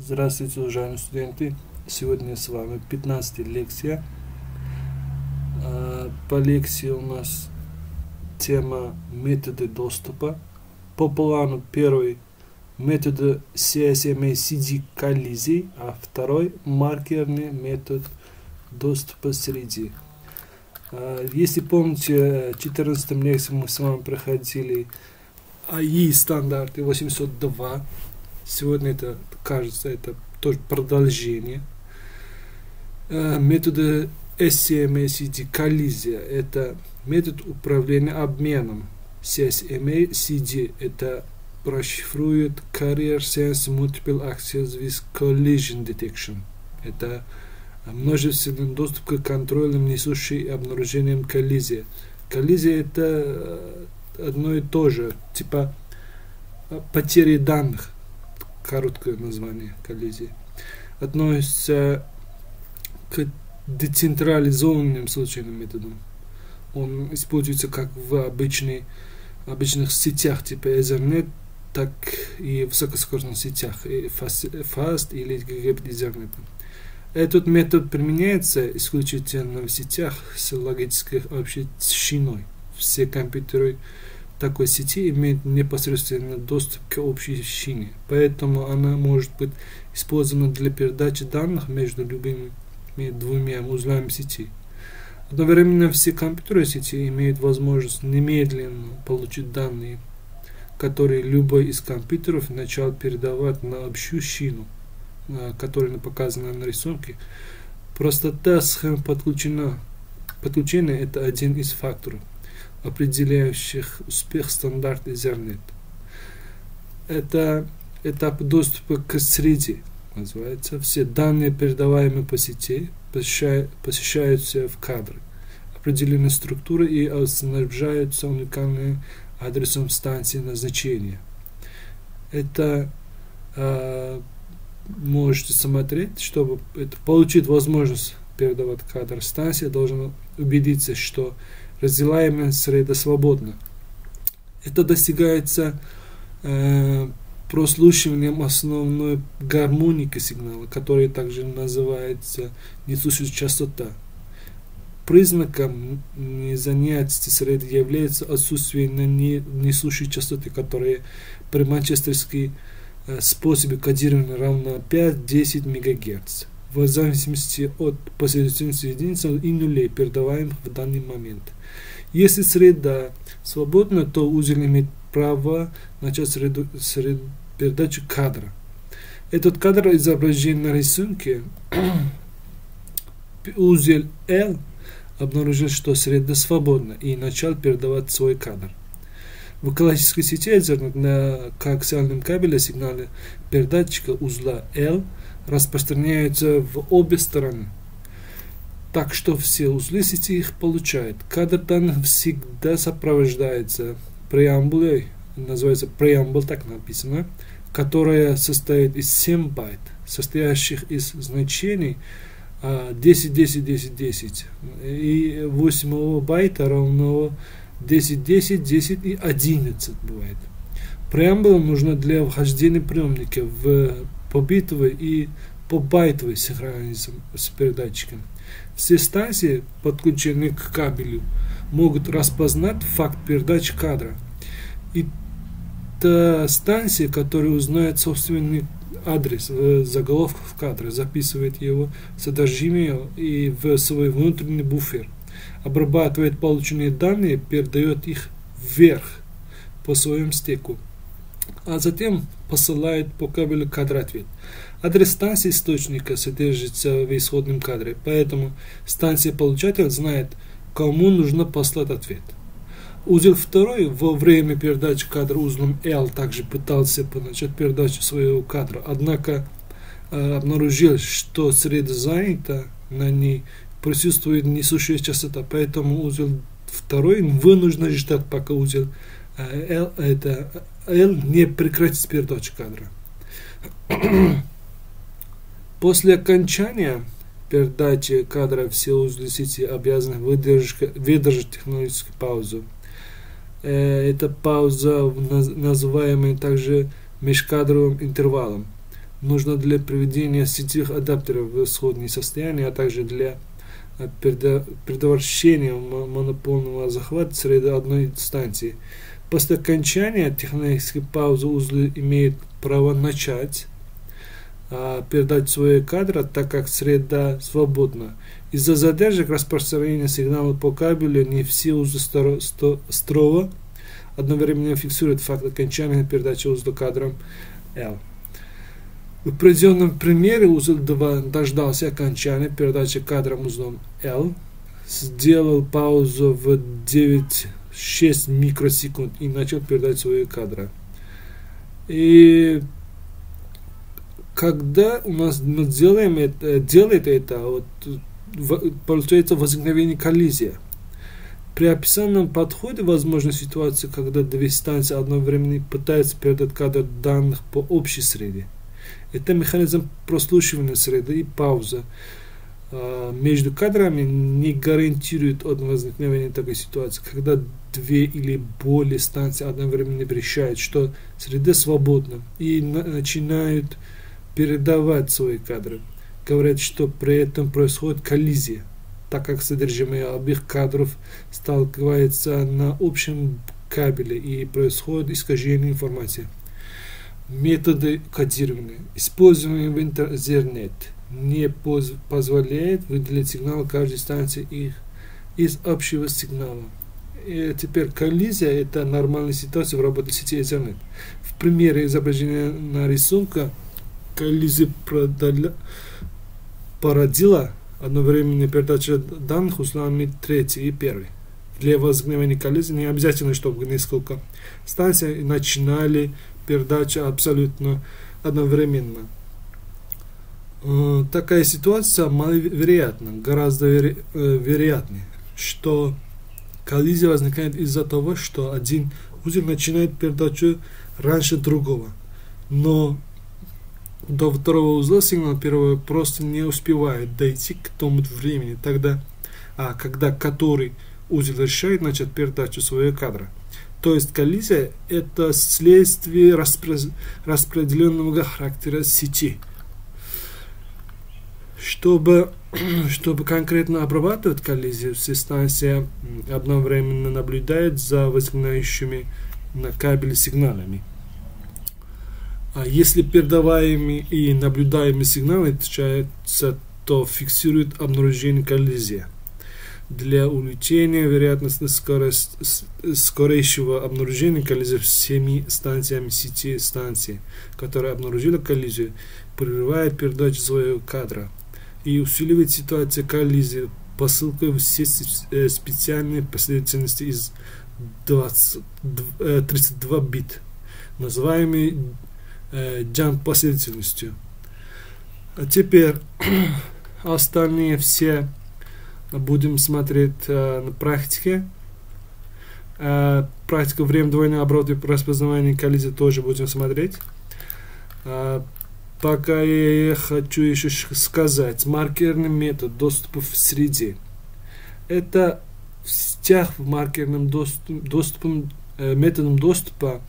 Здравствуйте, уважаемые студенты! Сегодня с вами 15 лекция. А, по лекции у нас тема методы доступа. По плану первый метод CSMA-CD коллизий, а второй маркерный метод доступа среди. А, если помните, в 14 лекции мы с вами проходили АИ стандарты 802. Сегодня это кажется, это тоже продолжение. Э, методы SCMA-CD коллизия – это метод управления обменом. CSMA-CD – это расшифрует Carrier Sense Multiple Access with Collision Detection. Это множественный доступ к контролям, несущий обнаружением коллизии. Коллизия – это одно и то же, типа э, потери данных короткое название коллизии, относится к децентрализованным случайным методам. Он используется как в обычной, обычных сетях типа Ethernet, так и в высокоскоростных сетях Fast или Gigabit Ethernet. Этот метод применяется исключительно в сетях с логической общиной. Все компьютеры такой сети имеет непосредственный доступ к общей шине, поэтому она может быть использована для передачи данных между любыми двумя узлами сети. Одновременно все компьютеры сети имеют возможность немедленно получить данные, которые любой из компьютеров начал передавать на общую шину, которая показана на рисунке. Простота схемы подключена. Подключение – это один из факторов определяющих успех стандарта Ethernet. Это этап доступа к среде, называется. Все данные, передаваемые по сети, посещаются в кадры определенной структуры и снабжаются уникальным адресом станции назначения. Это э, можете смотреть, чтобы это, получить возможность передавать кадр станции, должен убедиться, что разделяемая среда свободна. Это достигается э, прослушиванием основной гармоники сигнала, которая также называется несущая частота. Признаком незанятости среды является отсутствие несущей частоты, которая при манчестерской э, способе кодирования равна 5-10 МГц в зависимости от последовательности единиц и нулей, передаваемых в данный момент. Если среда свободна, то узел имеет право начать среду, сред, передачу кадра. Этот кадр изображен на рисунке. узел L обнаружил, что среда свободна и начал передавать свой кадр. В классической сети Ethernet на коаксиальном кабеле сигналы передатчика узла L распространяются в обе стороны так что все узлы сети их получают. Кадр данных всегда сопровождается преамбулой, называется преамбул, так написано, которая состоит из 7 байт, состоящих из значений 10, 10, 10, 10. И 8 байта равно 10, 10, 10 и 11 бывает. Преамбула нужна для вхождения приемника в побитовый и побайтовый синхронизм с передатчиком. Все станции, подключенные к кабелю, могут распознать факт передачи кадра. И та станция, которая узнает собственный адрес в заголовках кадра, записывает его содержимое и в свой внутренний буфер, обрабатывает полученные данные, передает их вверх по своему стеку, а затем посылает по кабелю кадр ответ. Адрес станции источника содержится в исходном кадре, поэтому станция-получатель знает, кому нужно послать ответ. Узел второй во время передачи кадра узлом L также пытался начать передачу своего кадра, однако э, обнаружил, что среда занята, на ней присутствует несущая частота, поэтому узел второй вынужден ждать, пока узел э, L, это, L не прекратит передачу кадра. После окончания передачи кадра все узлы сети обязаны выдержать, выдержать технологическую паузу. Э, эта пауза называемая также межкадровым интервалом. нужно для приведения сетевых адаптеров в исходное состояние, а также для э, предотвращения монополного захвата среды одной станции. После окончания технической паузы узлы имеют право начать а, передать свои кадры, так как среда свободна. Из-за задержек распространения сигнала по кабелю не все узлы строя одновременно фиксируют факт окончания передачи узла кадром L. В приведенном примере узел 2 дождался окончания передачи кадром узлом L, сделал паузу в 9-6 микросекунд и начал передать свои кадры. И когда у нас мы делаем это, делает это, вот, получается возникновение коллизии. При описанном подходе возможна ситуация, когда две станции одновременно пытаются передать кадр данных по общей среде. Это механизм прослушивания среды и пауза между кадрами не гарантирует от возникновения такой ситуации, когда две или более станции одновременно решают, что среда свободна и начинают передавать свои кадры. Говорят, что при этом происходит коллизия, так как содержимое обеих кадров сталкивается на общем кабеле и происходит искажение информации. Методы кодирования, используемые в интернет, не поз позволяет выделить сигнал каждой станции их из общего сигнала. И теперь коллизия – это нормальная ситуация в работе сети Ethernet. В примере изображения на рисунке коллизия породила одновременную передачу данных узлами третий и первый. Для возникновения коллизии не обязательно, чтобы несколько станций начинали передачу абсолютно одновременно. Э, такая ситуация маловероятна, гораздо веро э, вероятнее, что коллизия возникает из-за того, что один узел начинает передачу раньше другого. Но до второго узла сигнал первого просто не успевает дойти к тому времени, тогда, а когда который узел решает начать передачу своего кадра. То есть коллизия – это следствие распро распределенного характера сети. Чтобы, чтобы конкретно обрабатывать коллизию, все станции одновременно наблюдают за возникающими на кабеле сигналами. А если передаваемый и наблюдаемый сигналы отличаются, то фиксирует обнаружение коллизии. Для увеличения вероятности скорость, скорейшего обнаружения коллизии всеми станциями сети станции, которая обнаружила коллизию, прерывает передачу своего кадра и усиливает ситуацию коллизии посылкой все э, специальные последовательности из 20, 32 э, бит, называемые э, jump последовательностью. А теперь остальные все будем смотреть э, на практике. Э, практику время двойной обороты и распознавания коллизии тоже будем смотреть. Э, пока я хочу еще сказать, маркерный метод доступа в среде. Это в сетях маркерным доступ, доступом, э, методом доступа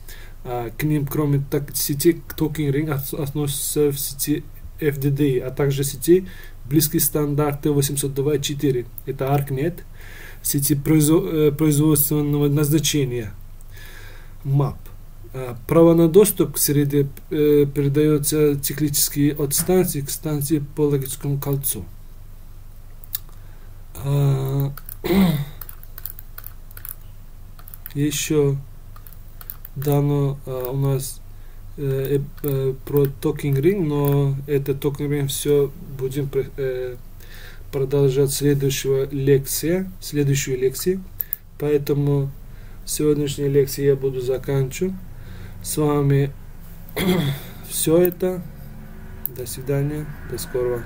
а, к ним, кроме так, сети Talking Ring, относятся в сети FDD, а также сети близкие стандарты 802.4. Это ArcNet, сети э, производственного назначения MAP. А, право на доступ к среде э, передается циклически от станции к станции по логическому кольцу. А, еще дано а, у нас э, э, про Talking Ring, но это Talking Ring все будем продолжать следующего лекция, следующую лекцию. Поэтому сегодняшнюю лекцию я буду заканчивать. С вами все это. До свидания. До скорого.